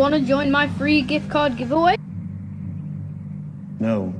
Want to join my free gift card giveaway? No.